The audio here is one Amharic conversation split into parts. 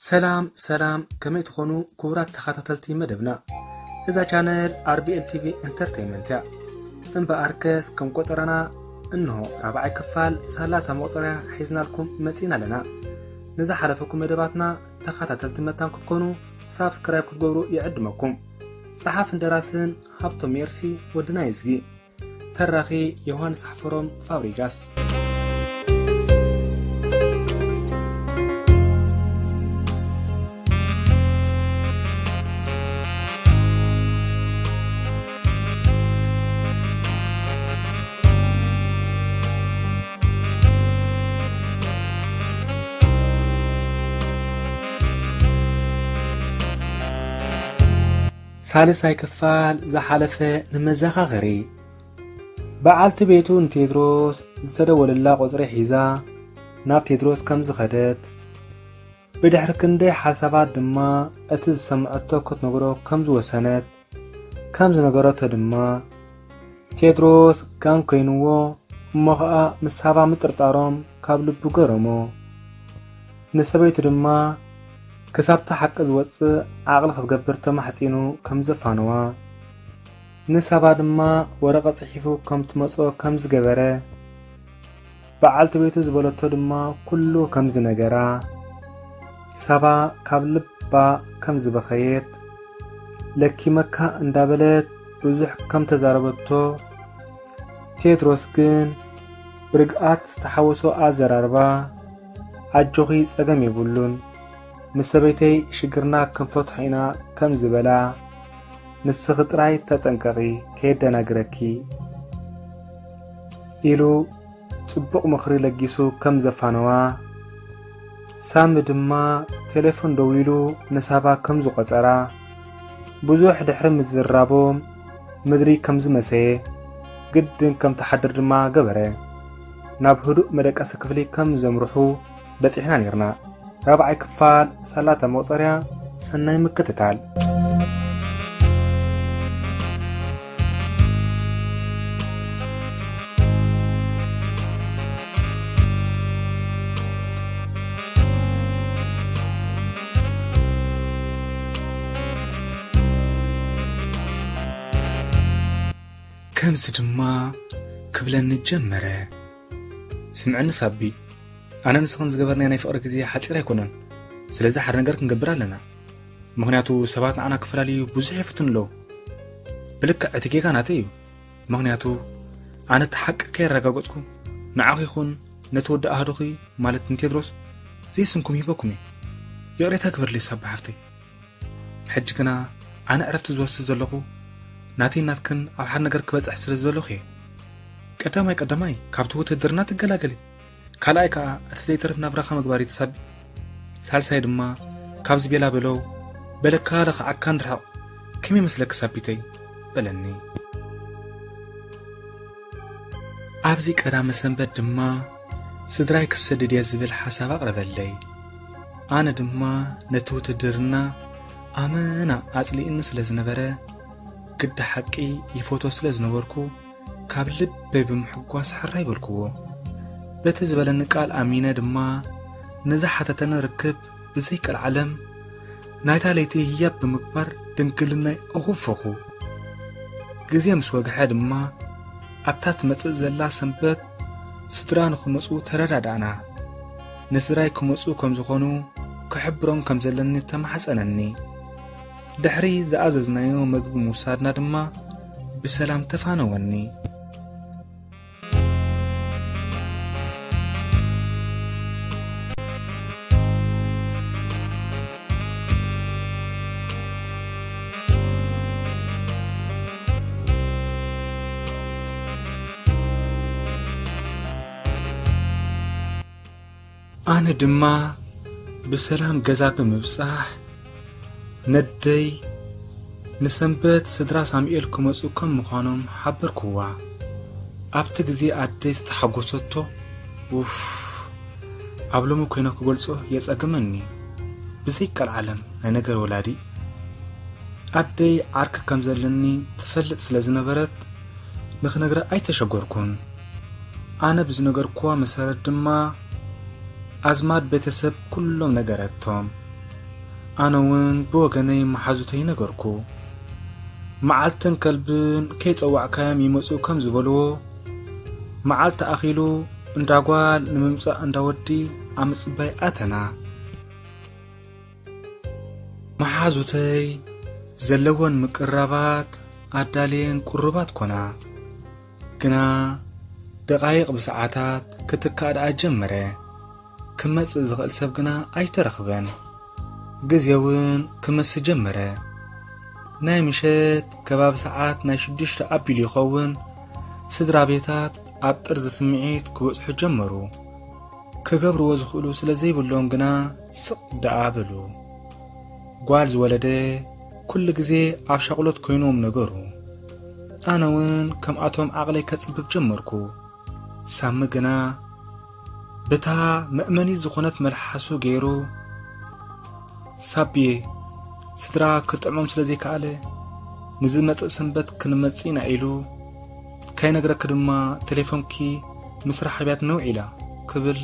ሰላም ሰላም ከመይ ትኾኑ ክቡራት ተኸታተልቲ መደብና። እዛ ቻነል ኣርቢኤል ቲቪ ኤንተርቴይንመንት እያ። እምበኣርከስ ከም ቆጠረና እንሆ ራብዓይ ክፋል ሳላታ መቑፀርያ ሒዝናልኩም መፂና ኣለና። ንዝሓለፈኩም መደባትና ተኸታተልቲ መታን ክትኮኑ ሳብስክራይብ ክትገብሩ ይዕድመኩም። ጸሓፍን ደራስን ሃብቶም ሜርሲ ወድና ይዝጊ ተራኺ ዮሃንስ ሓፈሮም ፋብሪጋስ ሳልሳይ ክፋል ዝሓለፈ ንመዘኻኸሪ። በዓልቲ ቤቱ ንቴድሮስ ዝተደወለላ ቖፅሪ ሒዛ ናብ ቴድሮስ ከም ዝኸደት። ብድሕሪ ክንደይ ሓሳባት ድማ እቲ ዝሰምዐቶ ክትነግሮ ከም ዝወሰነት ከም ዝነገረቶ ድማ ቴድሮስ ጋን ኮይንዎ እሞ ኸዓ ምስ ሳባ ምጥርጣሮም ካብ ልቡ ገረሞ ንሰበይቱ ድማ ክሳብታ ሓቂ ዝወፅእ ዓቕሊ ክትገብር ተማሕፂኑ ከም ዘፋነዋ ንሳባ ድማ ወረቐት ጽሒፉ ከም ትመጾ ከም ዝገበረ። በዓልቲ ቤቱ ዝበለቶ ድማ ኩሉ ከም ዝነገራ። ሳባ ካብ ልባ ከም ዝበኸየት። ለኪመካ እንዳበለት ብዙሕ ከም ተዛረበቶ። ቴድሮስ ግን ብርግኣት ዝተሓወሶ ኣዘራርባ። ኣጆኺ ጸገም የብሉን ምስ ሰበይተይ ሽግርና ክንፈትሖ ኢና ከም ዝበላ ንስኺ ጥራይ ተጠንቀቒ ከየደናግረኪ ኢሉ ጽቡቕ ምኽሪ ለጊሱ ከም ዘፋነዋ ሳሚ ድማ ቴሌፎን ደው ኢሉ ንሳባ ከም ዝቖጸራ ብዙሕ ድሕሪ ምዝራቦም ምድሪ ከም ዝመሰየ ግድን ከም ተሓድር ድማ ገበረ። ናብ ህዱእ መደቀሲ ክፍሊ ከም ዘምርሑ በፂሕና ነርና ራብዓይ ክፋል ሳላታ መቑፀርያ ሰናይ ምክትታል ከምዚ ድማ ክብለኒ ጀመረ ስምዐኒ ሳቢ ኣነ ንስኽን ዝገበርናዮ ናይ ፍቕሪ ግዜ ሓፂር ኣይኮነን። ስለዚ ሓደ ነገር ክንገብር ኣለና። ምክንያቱ ሰባት ንዓና ክፈላለዩ ብዙሕ ይፍትን ኣለዉ። ብልክዕ እቲ ጌጋ ናተ እዩ። ምክንያቱ ኣነ እቲ ሓቂ ከየረጋገፅኩ ንዓኹ ይኹን ነቲ ወዲ ኣህዶኺ ማለት ንቴድሮስ ዘይስንኩም ሂበኩም እየ። የቕሬታ ግበርለይ ሳቢ ሓፍተይ ሕጂ ግና ኣነ ዕረፍቲ ዝወስድ ዘለኹ ናተይ ናትክን ኣብ ሓደ ነገር ክበፅሕ ስለ ዘለኹ እየ። ቀዳማይ ቀዳማይ ካብቲ ውትድርና ትገላገሊ ካልኣይ ከዓ እቲ ዘይተርፍ ናብራኻ ምግባር ተሳቢ ሳልሳይ ድማ ካብዚ ቤላ በለው በለካለ ኸዓካ ንርሕቕ ከመይ መስለኪ ሳቢተይ በለኒ። ኣብዚ ቀዳመ ሰንበት ድማ ስድራይ ክሰድድ እየ ዝብል ሓሳብ ኣቕረበለይ። ኣነ ድማ ነቲ ውትድርና ኣመና ኣጽሊእኒ ስለ ዝነበረ ግዲ ሓቂ ይፎቶ ስለ ዝነበርኩ ካብ ልበይ ብምሕጓስ ሕራ ይበልክዎ በቲ ዝበለኒ ቃል ኣሚነ ድማ ንዝሓተተኒ ርክብ ብዘይቀል ዓለም ናይታ ለይቲ ህያብ ብምግባር ድንግልናይ ኣኹፈኹ ግዜ ምስ ወግሐ ድማ ኣብታ ትመጽእ ዘላ ሰንበት ስድራ ንኽመፁ ተረዳዳእና። ንስድራይ ክመፁ ከም ዝኾኑ ክሕብሮም ከም ዘለኒ ተማሕፀነኒ። ድሕሪ ዝኣዘዝናዮ መግቢ ምውሳድና ድማ ብሰላም ተፋነወኒ ኣነ ድማ ብሰላም ገዛ ብምብጻሕ ነደይ ንሰንበት ስድራ ሳሙኤል ክመፁ ከም ምዃኖም ሓበርክዋ። ኣብቲ ግዜ ኣደይ ዝተሓጐሰቶ? ውፍ! ኣብ ሎሚ ኮይነ ክገልጾ የጸግመኒ። ብዘይከል ዓለም ናይ ነገር ወላዲ? ኣደይ ዓርኪ ከም ዘለኒ ትፈልጥ ስለ ዝነበረት ንኽነግረ ኣይተሸጐርኩን። ኣነ ብዝነገርክዋ መሰረት ድማ ኣዝማድ ቤተሰብ ኩሎም ነገረቶም ኣነ እውን ብወገነይ መሓዙተይ ነገርኩ። መዓልትን ከልብን ከይጸዋዕካዮም ይመፁ ከም ዝበልዎ መዓልቲ ኣኺሉ እንዳጓል ንምምጻእ እንዳወዲ ኣብ ምጽባይ ኣተና። መሓዙተይ ዘለወን ምቅራባት ኣዳልየን ቁርባት ኮና ግና ደቓይቕ ብሰዓታት ክትካድኣ ጀመረ ክመጽእ ዝኽእል ሰብ ግና ኣይተረኽበን። ግዜ እውን ክመስእ ጀመረ። ናይ ምሸት ከባቢ ሰዓት ናይ ሽዱሽተ ኣቢሉ ይኸውን። ስድራ ቤታት ኣብ ጥርዚ ስምዒት ክበጽሑ ጀመሩ። ክገብርዎ ዝኽእሉ ስለ ዘይብሎም ግና ስቕ ደኣ በሉ ጓል ዝወለደ ኩሉ ግዜ ኣብ ሸቕሎት ኮይኖም ነገሩ። ኣነ እውን ከምኣቶም ዓቕለይ ከጽብብ ጀመርኩ። ሳሚ ግና ብታ መእመኒት ዝኾነት መልሓሱ ገይሩ ሳብዬ ስድራ ክጥዕሞም ስለ ዘይከኣለ ንዝመጽእ ሰንበት ክንመጽእ ኢና ኢሉ ካይነግረኪ ድማ ቴሌፎንኪ ምስራሕ ሕብያት ነውዕ ኢላ ክብል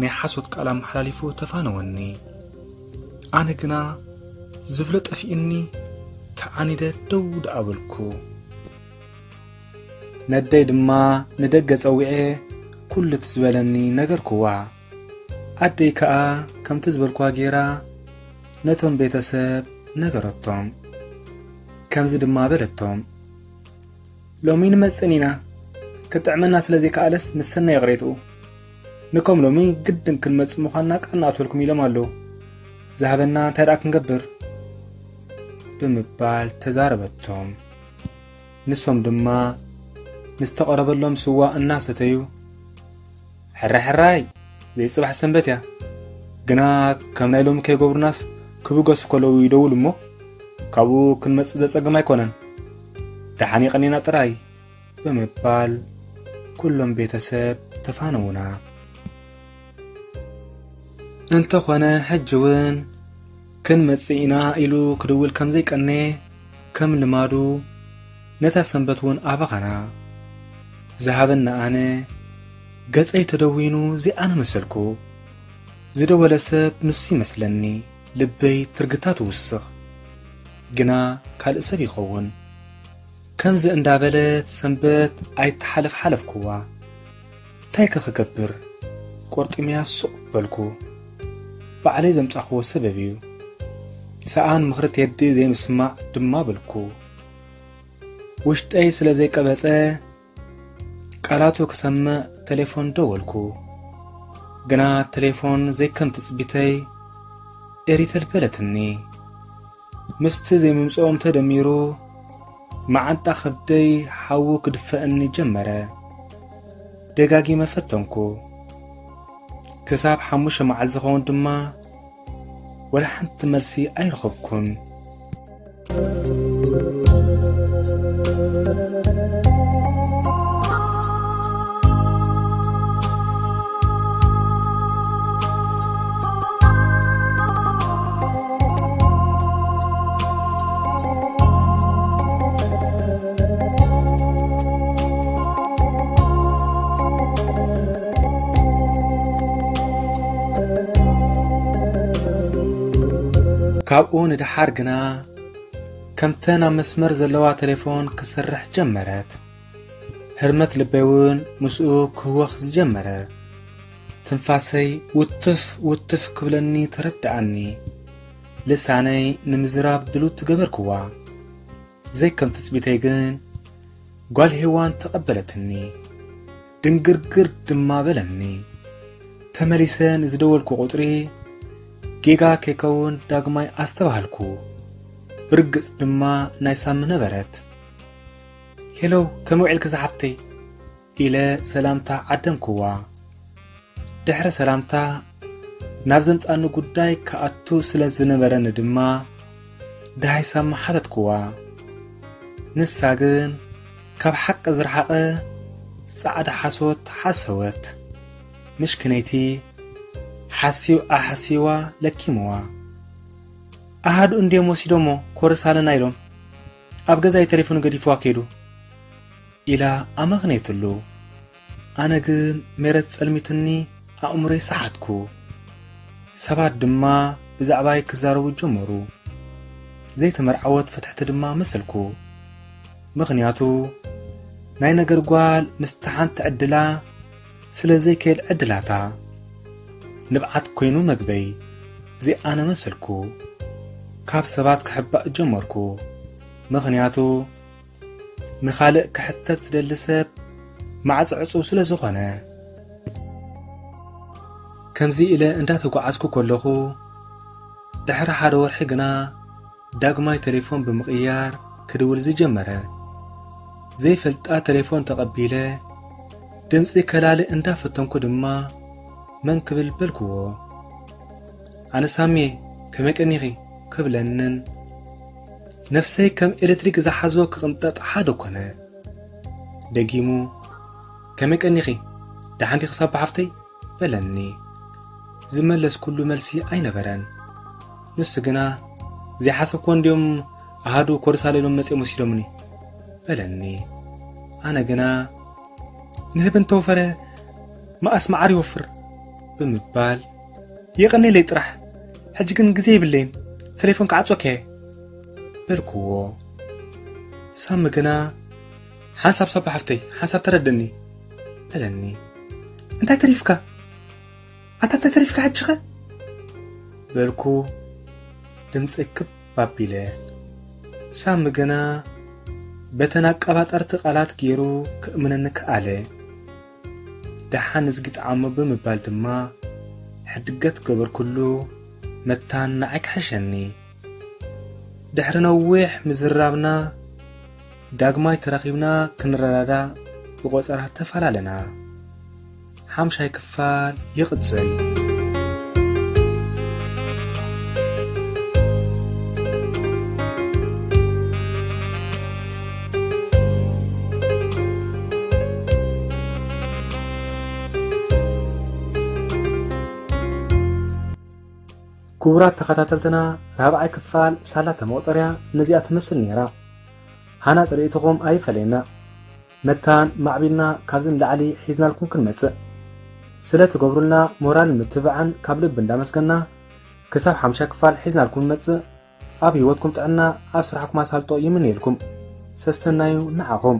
ናይ ሓሶት ቃል ኣመሓላሊፉ ተፋነወኒ ኣነ ግና ዝብሎ ጠፊእኒ ተዓኒደ ደው ደኣበልኩ ነደይ ድማ ንደገ ጸዊዐ ኩሉ እቲ ዝበለኒ ነገርክዋ ኣደይ ከኣ ከምቲ ዝበልኳ ጌራ ነቶም ቤተሰብ ነገረቶም። ከምዚ ድማ በለቶም። ሎሚ ንመጽን ኢና። ክጥዕመና ስለ ዘይከኣለስ ምስ ሰናይ ቅሬትኡ ንከም ሎሚ ግድን ክንመጽእ ምዃንና ቃል ንኣትወልኩም ኢሎም ኣለዉ ዝሃበና እንታይ ደኣ ክንገብር። ብምባል ተዛረበቶም። ንሶም ድማ ንዝተቐረበሎም ስዋ እናሰተዩ ሕራይ ሕራይ ዘይጽባሕ ሰንበት እያ። ግና ከም ናይ ሎሚ ከይገብሩናስ ክብገሱ ከለዉ ይደውሉ እሞ ካብኡ ክንመጽእ ዘጸግም ኣይኮነን። ደሓኒ ቀኒና ጥራይ ብምባል ኩሎም ቤተሰብ ተፋነውና። እንተኾነ ሕጂ እውን ክንመጽእ ኢና ኢሉ ክድውል ከም ዘይቀነ ከም ልማዱ ነታ ሰንበት እውን ኣባኸና ዝሃበና ኣነ ገጸይ ተደዊኑ ዚኣነ መሰልኩ ዝደወለ ሰብ ንሱ ይመስለኒ ልበይ ትርግታት ውስኽ ግና ካልእ ሰብ ይኸውን። ከምዚ እንዳበለት ሰንበት ኣይተሓለፍ ሓለፍክዋ እንታይ ክኽገብር ቈርጢምያ ሱቕ በልኩ። ባዕለይ ዘምጻኽዎ ሰበብ እዩ። ሰኣን ምኽሪ የዲ ዘይምስማዕ ድማ በልኩ። ውሽጠይ ስለ ዘይቀበጸ ቃላቱ ክሰምዕ تليفون دولكو قنا تلفون زي كنت تثبتي إريت البلتني مست زي ممسؤوم تدميرو. معدا خبدي حاو كدفأني جمرة. دقاقي مفتنكو كساب حموش معال زغون دما. ولحنت مرسي أي رخبكن ካብኡ ንድሓር ግና ከምተን ኣብ መስመር ዘለዋ ቴሌፎን ክሰርሕ ጀመረት። ህርመት ልበይ እውን ምስኡ ክህወኽ ዝጀመረ። ትንፋሰይ ውትፍ ውትፍ ክብለኒ ተረድኣኒ ልሳነይ ንምዝራብ ድሉት ትገበርክዋ። ዘይከም ትጽቢተይ ግን ጓል ሄዋን ተቐበለትኒ። ድንግርግር ድማ በለኒ። ተመሊሰ ንዝደወልኩ ቁጥሪ ጌጋ ከይከውን ዳግማይ ኣስተባሃልኩ ብርግጽ ድማ ናይ ሳሚ ነበረት ሄሎው ከመይ ውዒልክ ዝሓብተይ ኢለ ሰላምታ ዓደምክዋ ድሕሪ ሰላምታ ናብ ዘምጻኒ ጉዳይ ከኣቱ ስለ ዝነበረኒ ድማ ድሃይ ሳሚ ሓተትክዋ ንሳ ግን ካብ ሓቂ ዝረሓቐ ጻዕዳ ሓሶት ሓሰወት። ምሽክነይቲ ሓሲው ኣሓሲዋ ለኪምዋ። ኣሃዱ እንዴም ወሲዶሞ ኮርሳለና ኢሎም ኣብ ገዛይ ቴሌፎን ገዲፍዋ ከይዱ። ኢላ ኣመኽነየትሉ ኣነ ግን ሜረት ጸልሚትኒ ኣእምሮይ ሰሓትኩ ሰባት ድማ ብዛዕባይ ክዛረቡ ጀመሩ። ዘይተመርዓወት ፍትሕቲ ድማ መሰልኩ። ምኽንያቱ ናይ ነገር ጓል ምስቲ ሓንቲ ዕድላ ስለ ዘይከየል ዕድላታ ንብዓት ኮይኑ መግበይ ዘይኣነ መሰልኩ ካብ ሰባት ክሕባእ ጀመርኩ። ምኽንያቱ ንኻልእ ክሕተት ዝደሊ ሰብ ማዕፅዕፁብ ስለ ዝኾነ። ከምዚ ኢለ እንዳተጓዓዝኩ ከለኹ ድሕሪ ሓደ ወርሒ ግና ዳግማይ ቴሌፎን ብምቕያር ክድውል ዝጀመረ። ዘይፈልጣ ቴሌፎን ተቐቢለ ድምፂ ከላልእ እንዳፈተንኩ ድማ መን ክብል በልክዎ ኣነ ሳሜ ከመይ ቀኒኺ ክብለንን ነፍሰይ ከም ኤሌክትሪክ ዝሓዞ ክቕንጠጥ ሓደ ኮነ ደጊሙ ከመይ ቀኒኺ ደሓንቲ ክሳብ ብሓፍተይ በለኒ ዝመለስ ኩሉ መልሲ ኣይነበረን ንሱ ግና ዘይሓሰብኮ እንዲኦም ኣሃዱ ኮርሳሌሎም መፂኦም ወሲዶምኒ በለኒ ኣነ ግና ንህብ እንተወፈረ መኣስ መዓር ይወፍር ብምባል የቐኒለይ ጥራሕ ሕጂ ግን ግዜ ይብለይን ቴሌፎን ክዓፅወከየ በልክዎ ሳሚ ግና ሓንሳብ ሳብ ሓፍተይ ሓንሳብ ተረድኒ በለኒ እንታይ ተሪፍካ ኣታ እንታይ ተሪፍካ ሕጂኸ በልኩ ድምፂ ክብ ኣቢለ ሳሚ ግና በተን ኣቀባጠርቲ ቃላት ገይሩ ክእምነኒ ክኣለ ደሓን ዝግጥዓሞ ብምባል ድማ ሕድገት ገበር ኩሉ መታን ንዓይ ክሕሸኒ። ድሕሪ ነዊሕ ምዝራብና ዳግማይ ተራኺብና ክንረዳዳ ብቖፀራ ተፈላለና። ሓምሻይ ክፋል ይቕፅል ክቡራት ተኸታተልትና ራብዓይ ክፋል ሳላተ መቑፀርያ ነዚኣ ትመስል ነይራ። ሃና ፅርኢትኹም ኣይፈለየና። መታን ማዕቢልና ካብዚ ንላዕሊ ሒዝናልኩም ክንመፅእ። ስለ ትገብሩልና ሞራል ምትብዓን ካብ ልቢ እንዳመስገና ክሳብ ሓምሻይ ክፋል ሒዝናልኩም ንመፅእ። ኣብ ህይወትኩም ጥዕና ኣብ ስራሕኩም ኣሳልጦ ይምንየልኩም። ሰስተናዩ ንዓኹም